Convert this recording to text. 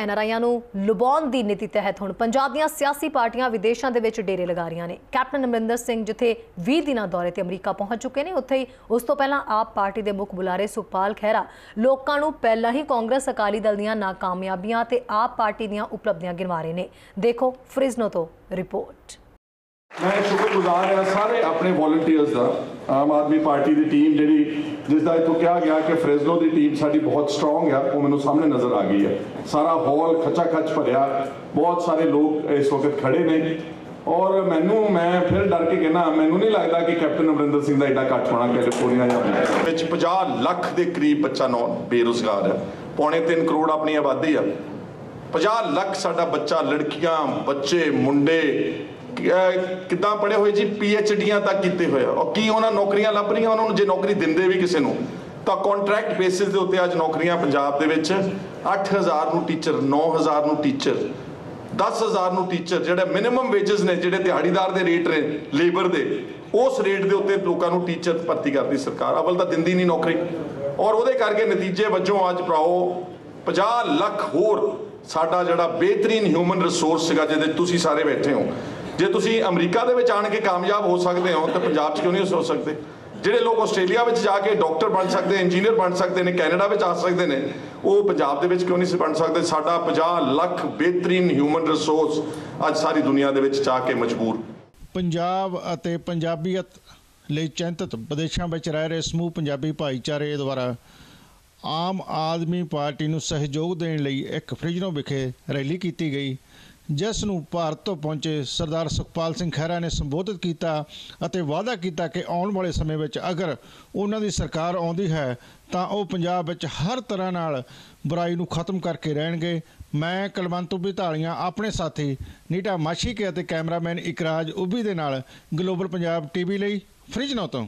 ਐਨਆਰਆਈਆਂ ਨੂੰ ਲੁਬਾਉਣ ਦੀ ਨੀਤੀ ਤਹਿਤ ਹੁਣ ਪੰਜਾਬ ਦੀਆਂ ਸਿਆਸੀ ਪਾਰਟੀਆਂ ਵਿਦੇਸ਼ਾਂ ਦੇ ਵਿੱਚ ਡੇਰੇ ਲਗਾ ਰਹੀਆਂ ਨੇ। ਕੈਪਟਨ ਅਮਰਿੰਦਰ ਸਿੰਘ ਜਿੱਥੇ 20 ਦਿਨਾਂ ਦੌਰੇ ਤੇ ਅਮਰੀਕਾ ਪਹੁੰਚ ਚੁੱਕੇ ਨੇ, ਉੱਥੇ ਹੀ ਉਸ ਤੋਂ ਪਹਿਲਾਂ ਆਪ ਪਾਰਟੀ ਦੇ ਮੁੱਖ ਬੁਲਾਰੇ ਸੁਖਪਾਲ ਖਹਿਰਾ ਲੋਕਾਂ ਨੂੰ ਪਹਿਲਾਂ ਹੀ ਕਾਂਗਰਸ ਅਕਾਲੀ ਦਲ ਦੀਆਂ ਨਾਕਾਮਯਾਬੀਆਂ ਤੇ ਆਪ ਪਾਰਟੀ ਦੀਆਂ ਉਪਲਬਧੀਆਂ ਗਿਣਵਾ ਰਹੇ ਨੇ। ਦੇਖੋ ਫ੍ਰਿਜ਼ਨੋ ਤੋਂ ਰਿਪੋਰਟ। ਮੈਂ ਸ਼ੁਕਰਗੁਜ਼ਾਰ ਹਾਂ ਸਾਰੇ ਆਪਣੇ ਵੋਲੰਟੀਅਰਸ ਦਾ। ਆਮ ਆਦਮੀ ਪਾਰਟੀ ਦੀ ਟੀਮ ਜਿਹੜੀ, ਜਿਸ ਦਾ ਇਥੋਂ ਕਿਹਾ ਗਿਆ ਕਿ ਫ੍ਰੈਜ਼ਨੋ ਦੀ ਟੀਮ ਸਾਡੀ ਬਹੁਤ ਸਟਰੋਂਗ ਹੈ ਉਹ ਮੈਨੂੰ ਸਾਹਮਣੇ ਨਜ਼ਰ ਆ ਗਈ ਹੈ। ਸਾਰਾ ਹਾਲ ਖੱਚਾ ਖੱਚ ਭਰਿਆ, ਬਹੁਤ ਸਾਰੇ ਲੋਕ ਇਸ ਵਕਤ ਖੜੇ ਨੇ। ਔਰ ਮੈਨੂੰ, ਮੈਂ ਫਿਰ ਡਰ ਕੇ ਕਹਿੰਦਾ, ਮੈਨੂੰ ਨਹੀਂ ਲੱਗਦਾ ਕਿ ਕੈਪਟਨ ਅਮਰਿੰਦਰ ਸਿੰਘ ਦਾ ਐਡਾ ਇਕੱਠ ਹੋਣਾ ਕੈਲੀਫੋਰਨੀਆ ਜਾਂ ਵਿੱਚ 50 ਲੱਖ ਦੇ ਕਰੀਬ ਬੱਚਾ ਨੌ ਬੇਰੁਜ਼ਗਾਰ ਹੈ। ਪੌਣੇ 3 ਕਰੋੜ ਆਪਣੀ ਆਬਾਦੀ ਆ। 50 ਲੱਖ ਸਾਡਾ ਬੱਚਾ, ਲੜਕੀਆਂ, ਬੱਚੇ, ਮੁੰਡੇ ਕਿੱਦਾਂ ਪੜੇ ਹੋਏ ਜੀ? ਪੀ ਐਚ ਡੀਆਂ ਤੱਕ ਕੀਤੇ ਹੋਏ ਆ। ਔਰ ਕੀ ਉਹਨਾਂ ਨੌਕਰੀਆਂ ਲੱਭ ਰਹੀਆਂ? ਉਹਨਾਂ ਨੂੰ ਜੇ ਨੌਕਰੀ ਦਿੰਦੇ ਵੀ ਕਿਸੇ ਨੂੰ, ਤਾਂ ਕੰਟਰੈਕਟ ਬੇਸਿਸ ਦੇ ਉੱਤੇ ਅੱਜ ਨੌਕਰੀਆਂ ਪੰਜਾਬ ਦੇ ਵਿੱਚ 8000 ਨੂੰ ਟੀਚਰ 9000 ਨੂੰ ਟੀਚਰ 10000 ਨੂੰ ਟੀਚਰ ਜਿਹੜੇ ਮਿਨੀਮਮ ਵੇਜਸ ਨੇ, ਜਿਹੜੇ ਦਿਹਾੜੀਦਾਰ ਦੇ ਰੇਟ ਨੇ ਲੇਬਰ ਦੇ, ਉਸ ਰੇਟ ਦੇ ਉੱਤੇ ਲੋਕਾਂ ਨੂੰ ਟੀਚਰ ਭਰਤੀ ਕਰਦੀ ਸਰਕਾਰ। ਅਵਲ ਤਾਂ ਦਿੰਦੀ ਨਹੀਂ ਨੌਕਰੀ। ਔਰ ਉਹਦੇ ਕਰਕੇ ਨਤੀਜੇ ਵਜੋਂ ਅੱਜ ਭਰਾਓ 50 ਲੱਖ ਹੋਰ ਸਾਡਾ ਜਿਹੜਾ ਬਿਹਤਰੀਨ ਹਿਊਮਨ ਰਿਸੋਰਸ ਸੀਗਾ, ਜਿਹਦੇ ਤੁਸੀਂ ਸਾਰੇ ਬੈਠੇ ਹੋ। ਜੇ ਤੁਸੀਂ ਅਮਰੀਕਾ ਦੇ ਵਿੱਚ ਆਣ ਕੇ ਕਾਮਯਾਬ ਹੋ ਸਕਦੇ ਹੋ, ਤਾਂ ਪੰਜਾਬ 'ਚ ਕਿਉਂ ਨਹੀਂ ਹੋ ਸਕਦੇ? ਜਿਹੜੇ ਲੋਕ ਆਸਟ੍ਰੇਲੀਆ ਵਿੱਚ ਜਾ ਕੇ ਡਾਕਟਰ ਬਣ ਸਕਦੇ, ਇੰਜੀਨੀਅਰ ਬਣ ਸਕਦੇ ਨੇ, ਕੈਨੇਡਾ ਵਿੱਚ ਆ ਸਕਦੇ ਨੇ, ਉਹ ਪੰਜਾਬ ਦੇ ਵਿੱਚ ਕਿਉਂ ਨਹੀਂ ਸੀ ਬਣ ਸਕਦੇ? ਸਾਡਾ 50 ਲੱਖ ਬਿਹਤਰੀਨ ਹਿਊਮਨ ਰਿਸੋਰਸ ਅੱਜ ਸਾਰੀ ਦੁਨੀਆ ਦੇ ਵਿੱਚ ਜਾ ਕੇ ਮਜਬੂਰ। ਪੰਜਾਬ ਅਤੇ ਪੰਜਾਬੀਅਤ ਲਈ ਚਿੰਤਤ ਵਿਦੇਸ਼ਾਂ ਵਿੱਚ ਰਹਿ ਰਹੇ ਸਮੂਹ ਪੰਜਾਬੀ ਭਾਈਚਾਰੇ ਦੁਆਰਾ ਆਮ ਆਦਮੀ ਪਾਰਟੀ ਨੂੰ ਸਹਿਯੋਗ ਦੇਣ ਲਈ ਇੱਕ ਫ੍ਰਿਜਨੋ ਵਿਖੇ ਰੈਲੀ ਕੀਤੀ ਗਈ। ਜਿਸ ਨੂੰ ਭਾਰਤ ਤੋਂ ਪਹੁੰਚੇ ਸਰਦਾਰ ਸੁਖਪਾਲ ਸਿੰਘ ਖਹਿਰਾ ਨੇ ਸੰਬੋਧਿਤ ਕੀਤਾ ਅਤੇ ਵਾਅਦਾ ਕੀਤਾ ਕਿ ਆਉਣ ਵਾਲੇ ਸਮੇਂ ਵਿੱਚ ਅਗਰ ਉਹਨਾਂ ਦੀ ਸਰਕਾਰ ਆਉਂਦੀ ਹੈ, ਤਾਂ ਉਹ ਪੰਜਾਬ ਵਿੱਚ ਹਰ ਤਰ੍ਹਾਂ ਨਾਲ ਬੁਰਾਈ ਨੂੰ ਖਤਮ ਕਰਕੇ ਰਹਿਣਗੇ। ਮੈਂ ਕਲਵੰਤ ਉਬੀ ਢਾਲੀਆਂ ਆਪਣੇ ਸਾਥੀ ਨੀਟਾ ਮਾਸ਼ੀਕੇ ਅਤੇ ਕੈਮਰਾਮੈਨ ਇਕਰਾਜ ਉਬੀ ਦੇ ਨਾਲ ਗਲੋਬਲ ਪੰਜਾਬ ਟੀਵੀ ਲਈ ਫ੍ਰਿਜਨੋ ਤੋਂ